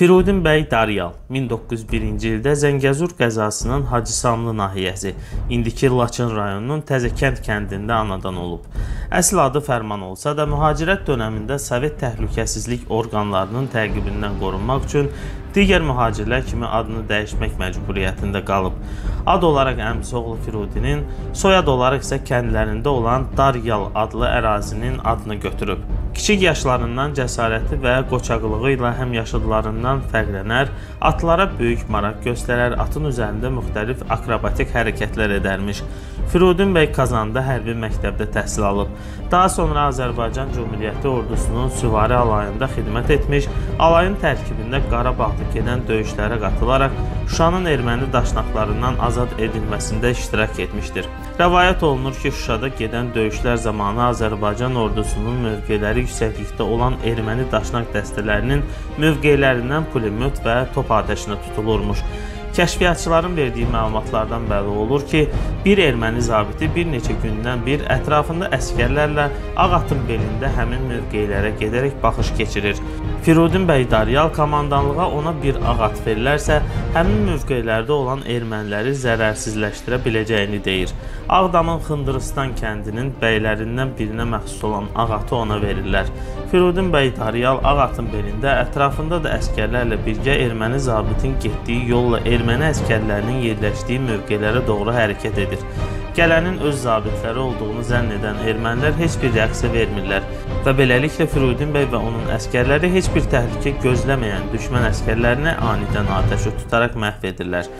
Firudin bəy Daryal 1901-ci ildə Zəngəzur qəzasının Hacı Samlı nahiyəsi, indiki Laçın rayonunun Təzəkənd kəndində anadan olub. Əsl adı Fərman olsa da mühacirət dövründə Sovet təhlükəsizlik orqanlarının təqibindən qorunmaq üçün digər mühacirlər kimi adını dəyişmək məcburiyyətində qalıb. Ad olaraq əmisi oğlu Firudinin, soyad olaraq isə kəndlərində olan Daryal adlı ərazinin adını götürüb. Kiçik yaşlarından cəsarəti və qoçaqlığı ilə həm yaşıdlarından fərqlənər, atlara böyük maraq göstərər, atın üzərində müxtəlif akrobatik hərəkətlər edərmiş. Firudin bəy Kazanda hərbi məktəbdə təhsil alıb. Daha sonra Azərbaycan Cümhuriyyəti ordusunun süvari alayında xidmət etmiş, alayın tərkibində Qarabağda gedən döyüşlərə qatılaraq Şuşanın erməni daşnaqlarından azad edilməsində iştirak etmişdir. Rəvayət olunur ki, Şuşada gedən döyüşlər zamanı Azərbaycan ordusunun mövqeləri yüksəklikdə olan erməni daşnaq dəstələrinin mövqelərindən pulemyot və top atəşinə tutulurmuş. Kəşfiyyatçıların verdiyi məlumatlardan bəlli olur ki, bir erməni zabiti bir neçə gündən bir ətrafında əskərlərlə ağ atın belində həmin mövqelərə gedərək baxış keçirir. Firudin bəy Daryal komandanlığa ona bir ağ at verilərsə, həmin mövqelərdə olan erməniləri zərərsizləşdirə biləcəyini deyir. Ağdamın Xındırıstan kəndinin bəylərindən birinə məxsus olan ağ atı ona verirlər. Firudin bəy Daryal ağ atın belində ətrafında da əskərlərlə birgə erməni zabitin getdiyi yolla erməni əskərlərinin yerləşdiyi mövqelərə doğru hərəkət edir. Gələnin öz zabitləri olduğunu zənn edən ermənilər heç bir reaksiya vermirlər və beləliklə Firudin bəy və onun əskərləri heç bir təhlükə gözləməyən düşmən əskərlərini anidən atəşə tutaraq məhv edirlər.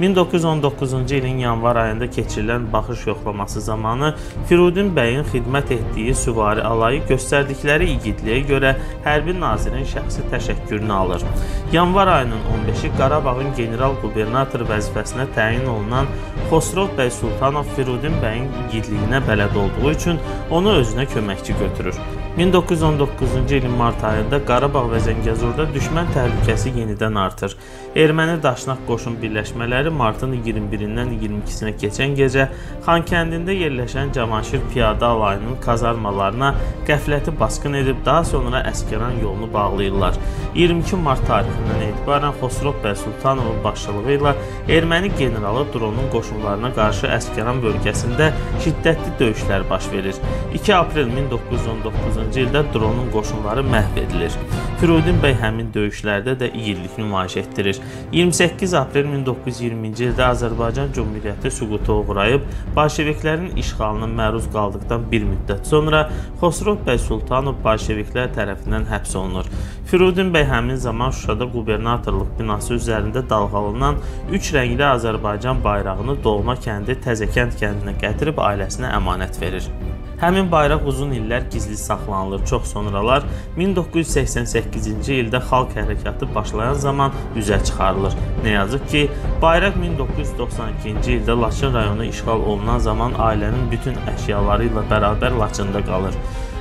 1919-cu ilin yanvar ayında keçirilən baxış yoxlaması zamanı Firudin bəyin xidmət etdiyi süvari alayı göstərdikləri igidliyə görə hərbi nazirin şəxsi təşəkkürünü alır. Yanvar ayının 15-i Qarabağın general qubernator vəzifəsinə təyin olunan Xosrov bəy Sultanov Firudin bəyin igidliyinə bələd olduğu üçün onu özünə köməkçi götürür. 1919-cu ilin mart ayında Qarabağ və Zəngəzurda düşmən təhlükəsi yenidən artır. Erməni daşnaq qoşun birləşmələri martın 21-dən 22-sinə keçən gecə Xankəndində yerləşən Cavanşir piyada alayının kazarmalarına qəfləti basqın edib daha sonra Əsgəran yolunu bağlayırlar. 22 mart tarixindən etibarən Xosrov bəy Sultanovun başçılığı ilə erməni generalı dronun qoşunlarına qarşı Əsgəran bölgəsində şiddətli döyüşlər baş verir. 2 aprel 1919-cu 1990-cı ildə dronun qoşunları məhv edilir. Firudin bəy həmin döyüşlərdə də igidlik nümayiş etdirir. 28 aprel 1920-ci ildə Azərbaycan Cümhuriyyəti süquta uğrayıb, bolşeviklərin işğalına məruz qaldıqdan bir müddət sonra Xosrov bəy Sultanov bolşeviklər tərəfindən həbs olunur. Firudin bəy həmin zaman Şuşada qubernatorluq binası üzərində dalğalanan üç rəngli Azərbaycan bayrağını doğma kəndi Təzəkənd kəndinə gətirib ailəsinə əmanət verir. Həmin bayraq uzun illər gizli saxlanılır. Çox sonralar 1988-ci ildə xalq hərəkatı başlayan zaman üzə çıxarılır. Nə yazıq ki, bayraq 1992-ci ildə Laçın rayonu işğal olunan zaman ailənin bütün əşyaları ilə bərabər Laçında qalır.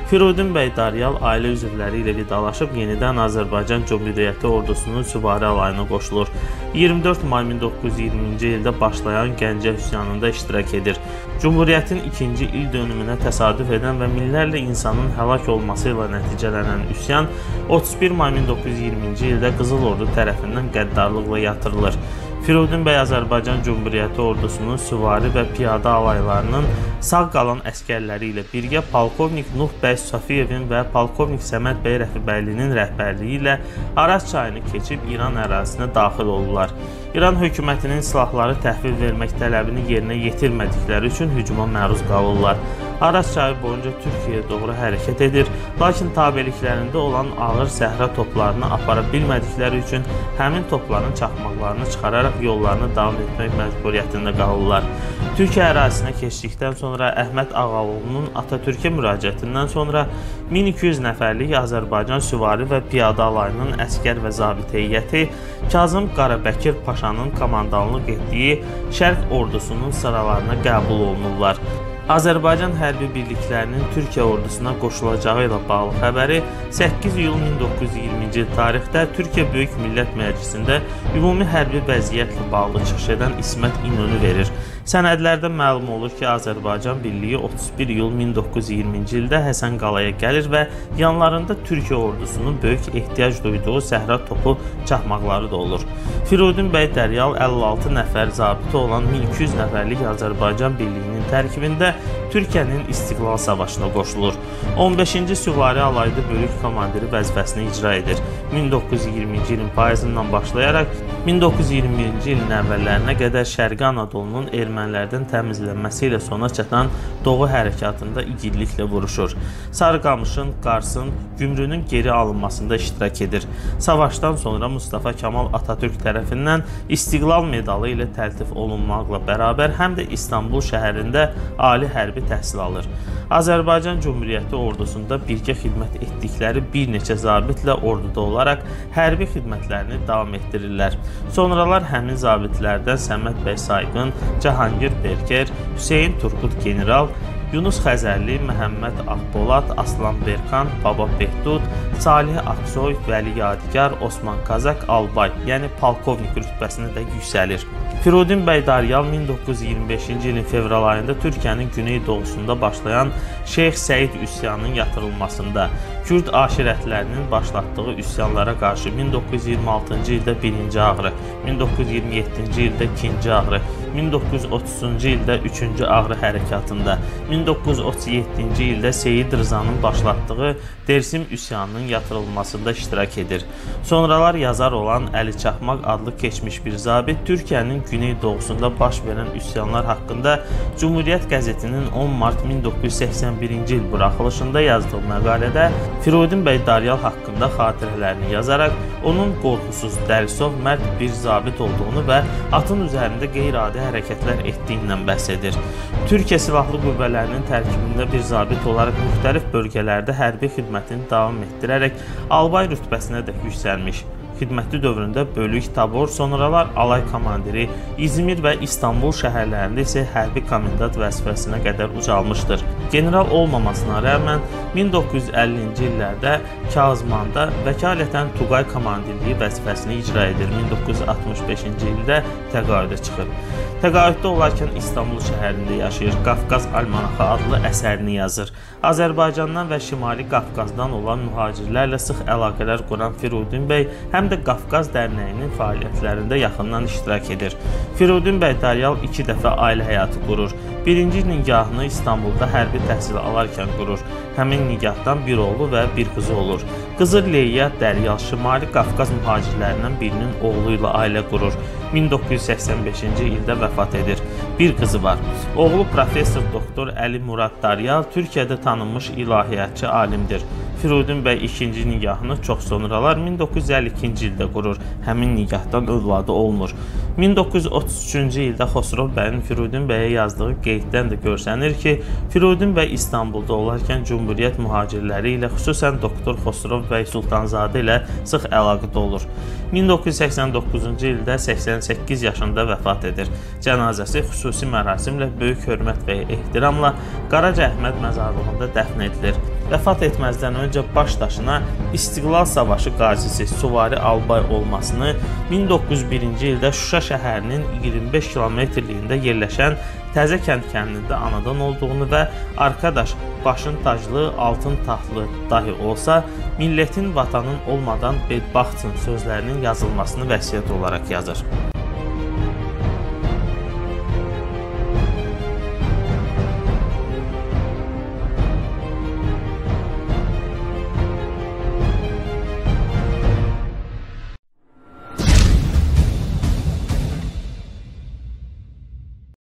Firudin bəy Daryal ailə üzvləri ilə vidalaşıb yenidən Azərbaycan Cümhuriyyəti ordusunun süvari alayına qoşulur. 24 may 1920-ci ildə başlayan Gəncə üsyanında iştirak edir. Cümhuriyyətin ikinci il dönümünə təsadüf edən və minlərlə insanın həlak olması ilə nəticələnən üsyan 31 may 1920-ci ildə Qızıl Ordu tərəfindən qəddarlıqla yatırılır. Firudin bəy Azərbaycan Cümhuriyyəti ordusunun süvari və piyada alaylarının sağ qalan əskərləri ilə birgə polkovnik Nuh bəy Safiyevin və polkovnik Səməd bəy Rəfibəylinin rəhbərliyi ilə Araz çayını keçib İran ərazisinə daxil oldular. İran hökumətinin silahları təhvil vermək tələbini yerinə yetirmədikləri üçün hücuma məruz qalırlar. Araz çayı boyunca Türkiyəyə doğru hərəkət edir, lakin tabeliklərində olan ağır səhra toplarını apara bilmədikləri üçün həmin topların çaxmaqlarını çıxararaq yollarını davam etmək məcburiyyətində qalırlar. Türkiyə ərazisinə keçdikdən sonra Əhməd Ağaoğlunun Atatürkə müraciətindən sonra 1200 nəfərlik Azərbaycan süvari və piyada alayının əskər və zabit heyəti Kazım Qarabəkir Paşanın komandanlıq etdiyi Şərq ordusunun sıralarına qəbul olunurlar. Azərbaycan hərbi birliklərinin Türkiyə ordusuna qoşulacağı ilə bağlı xəbəri 8 iyul 1920-ci il tarixdə Türkiyə Böyük Millət Məclisində ümumi hərbi vəziyyətlə bağlı çıxış edən İsmət İnönü verir. Sənədlərdə məlum olur ki, Azərbaycan birliyi 31 iyul 1920-ci ildə Həsən qalaya gəlir və yanlarında Türkiyə ordusunun böyük ehtiyac duyduğu səhra topu çaxmaqları da olur. Firudin bəy Dəryal 56 nəfər zabiti olan 1200 nəfərlik Azərbaycan birliyinin tərkibində Türkiyənin İstiqlal Savaşına qoşulur. 15-ci Süvari alayda bölük komandiri vəzifəsini icra edir. 1920-ci ilin payızından başlayaraq 1921-ci ilin əvvəllərinə qədər Şərqi Anadolunun ermənilərdən təmizlənməsi ilə sona çatan Doğu hərəkatında igidliklə vuruşur. Sarıqamışın, Qarsın, Gümrünün geri alınmasında iştirak edir. Savaşdan sonra Mustafa Kemal Atatürk tərəfindən İstiqlal medalı ilə təltif olunmaqla bərabər həm də İstanbul şəhərində ali hərbi təhsil alır. Azərbaycan Cümhuriyyəti ordusunda birgə xidmət etdikləri bir neçə zabitlə orduda olaraq hərbi xidmətlərini davam etdirirlər. Sonralar həmin zabitlərdən Səməd bəy Sayğın, Cahangir Berker, Hüseyn Turqut general, Yunus Xəzərli, Məhəmməd Ağpolat, Aslan Berkan, Baba Behdud, Salih Aksoy, Vəli Yadigar, Osman Kazak, Albay, yəni polkovnik rütbəsinə də yüksəlir. Firudin bəy Daryal 1925-ci ilin fevral ayında Türkiyənin güney-doğusunda başlayan Şeyx Səid üsyanının yatırılmasında, Kürd aşirətlərinin başlatdığı üsyanlara qarşı 1926-cı ildə birinci ağrı, 1927-ci ildə ikinci ağrı, 1930-cu ildə üçüncü ağrı hərəkatında, 1937-ci ildə Seyid Rızanın başlatdığı Dersim üsyanının yatırılmasında iştirak edir. Sonralar yazar olan Əli Çaxmaq adlı keçmiş bir zabit Türkiyənin güney-doğusunda baş verən üsyanlar haqqında Cumhuriyyət qəzetinin 10 mart 1981-ci il buraxılışında yazdığı məqalədə Firudin bəy Daryal haqqında xatirələrini yazaraq onun qorxusuz, dərisov, mərd bir zabit olduğunu və atın üzərində qeyri-adi hərəkətlər etdiyindən bəhs edir. Türkiyə Silahlı Qüvvələrinin tərkibində bir zabit olaraq müxtəlif bölgələrdə hərbi xidmətini davam etdirərək albay rütbəsinə də yüksəlmiş xidməti dövründə bölük tabor, sonralar alay komandiri, İzmir və İstanbul şəhərlərində isə hərbi komendant vəzifəsinə qədər ucalmışdır. General olmamasına rəğmən 1950-ci illərdə Kazmanda vəkalətən Tuqay komandirliyi vəzifəsini icra edir. 1965-ci ildə təqaüdə çıxır. Təqaüddə olarkən İstanbul şəhərində yaşayır. Qafqaz Almanahı adlı əsərini yazır. Azərbaycandan və Şimali Qafqazdan olan mühacirlərlə sıx əlaqələr quran Firudin bəy həm də Qafqaz Dərnəyinin fəaliyyətlərində yaxından iştirak edir. Firudin bəy Daryal 2 dəfə ailə həyatı qurur. Birinci nigahını İstanbulda hərbi təhsil alarkən qurur. Həmin nigahdan bir oğlu və bir qızı olur. Qızı Leyya Dəryal Şimali Qafqaz mühacirlərindən birinin oğlu ilə ailə qurur. 1985-ci ildə vəfat edir. Bir qızı var. Oğlu professor doktor Əli Murad Daryal Türkiyədə tanınmış ilahiyyatçı alimdir. Firudin bəy ikinci nigahını çox sonralar 1952-ci ildə qurur. Həmin nigahdan övladı olmur. 1933-cü ildə Xosrov bəyin Firudin bəyə yazdığı qeyddən də görsənir ki, Firudin bəy İstanbulda olarkən Cümhuriyyət mühacirləri ilə xüsusən doktor Xosrov bəy Sultanzadə ilə sıx əlaqədə olur. 1989-cu ildə 88 yaşında vəfat edir. Cənazəsi xüsusi mərasimlə böyük hörmət və ehtiramla Qaraca Əhməd məzarlığında dəfn edilir. Vəfat etməzdən öncə baş daşına İstiqlal Savaşı qazisi Suvari albay olmasını 1901-ci ildə Şuşa şəhərinin 25 kilometrliyində yerləşən Təzəkənd kəndində anadan olduğunu və arkadaş başın taclı, altın taxtlı dahi olsa, millətin, vatanın olmadan bedbaxtın sözlərinin yazılmasını vəsiyyət olaraq yazır.